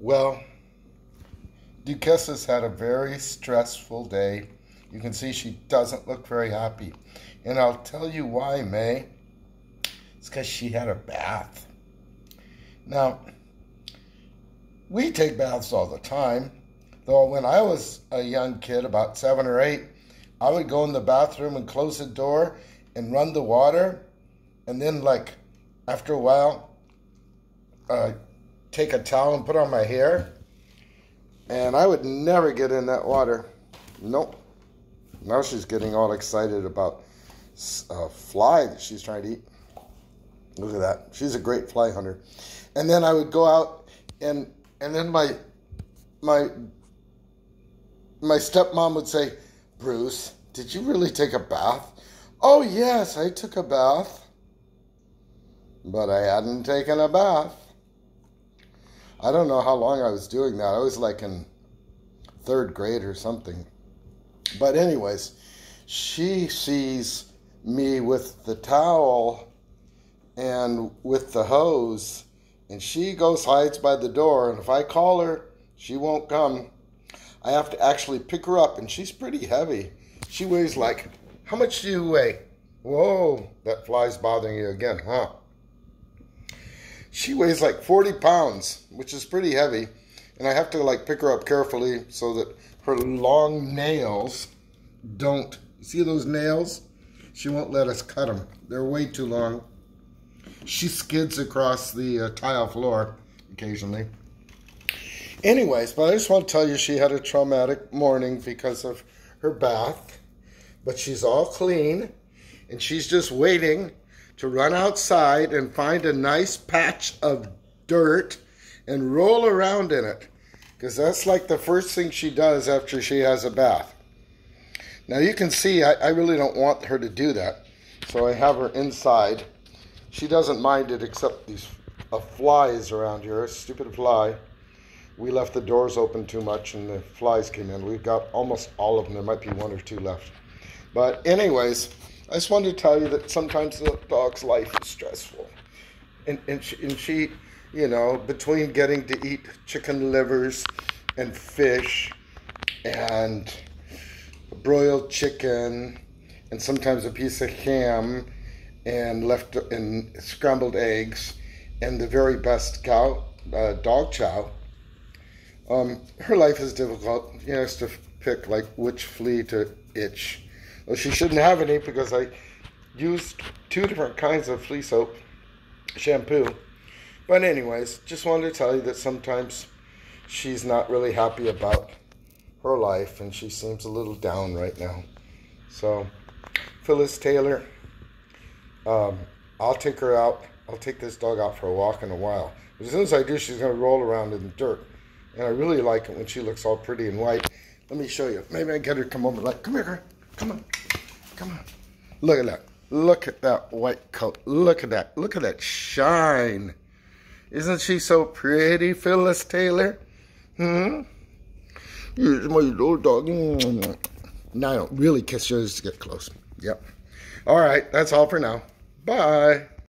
Well, Duquesne has had a very stressful day. You can see she doesn't look very happy. And I'll tell you why, May. It's because she had a bath. Now, we take baths all the time. Though when I was a young kid, about seven or eight, I would go in the bathroom and close the door and run the water. And then, like, after a while, uh, take a towel and put on my hair. And I would never get in that water. Nope. Now she's getting all excited about a uh, fly that she's trying to eat. Look at that. She's a great fly hunter. And then I would go out and and then my my my stepmom would say, Bruce, did you really take a bath? Oh yes, I took a bath. But I hadn't taken a bath. I don't know how long I was doing that. I was like in third grade or something. But, anyways, she sees me with the towel and with the hose, and she goes, hides by the door. And if I call her, she won't come. I have to actually pick her up, and she's pretty heavy. She weighs like, how much do you weigh? Whoa, that fly's bothering you again, huh? She weighs like 40 pounds, which is pretty heavy. And I have to like pick her up carefully so that her long nails don't, see those nails? She won't let us cut them. They're way too long. She skids across the uh, tile floor occasionally. Anyways, but I just want to tell you she had a traumatic morning because of her bath. But she's all clean and she's just waiting to run outside and find a nice patch of dirt and roll around in it. Because that's like the first thing she does after she has a bath. Now you can see I, I really don't want her to do that. So I have her inside. She doesn't mind it except these uh, flies around here. A stupid fly. We left the doors open too much and the flies came in. We've got almost all of them. There might be one or two left. But anyways, I just wanted to tell you that sometimes the dog's life is stressful. And, and, she, and she, you know, between getting to eat chicken livers and fish and broiled chicken and sometimes a piece of ham and left and scrambled eggs and the very best cow uh, dog chow. Um, her life is difficult. She has to pick like which flea to itch well, she shouldn't have any because I used two different kinds of flea soap shampoo. But anyways, just wanted to tell you that sometimes she's not really happy about her life and she seems a little down right now. So, Phyllis Taylor, um, I'll take her out. I'll take this dog out for a walk in a while. But as soon as I do, she's going to roll around in the dirt. And I really like it when she looks all pretty and white. Let me show you. Maybe I get her to come over. Like, come here, come on. Come on. Look at that. Look at that white coat. Look at that. Look at that shine. Isn't she so pretty, Phyllis Taylor? Hmm? Here's my little dog. Now I don't really kiss yours to get close. Yep. All right. That's all for now. Bye.